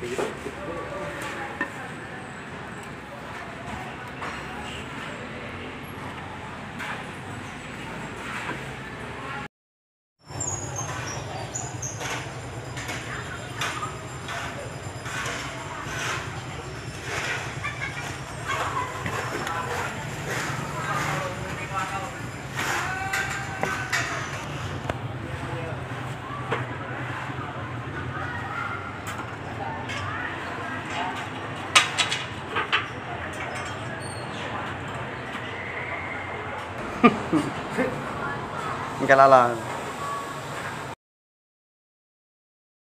cabeça. Enggak lalang.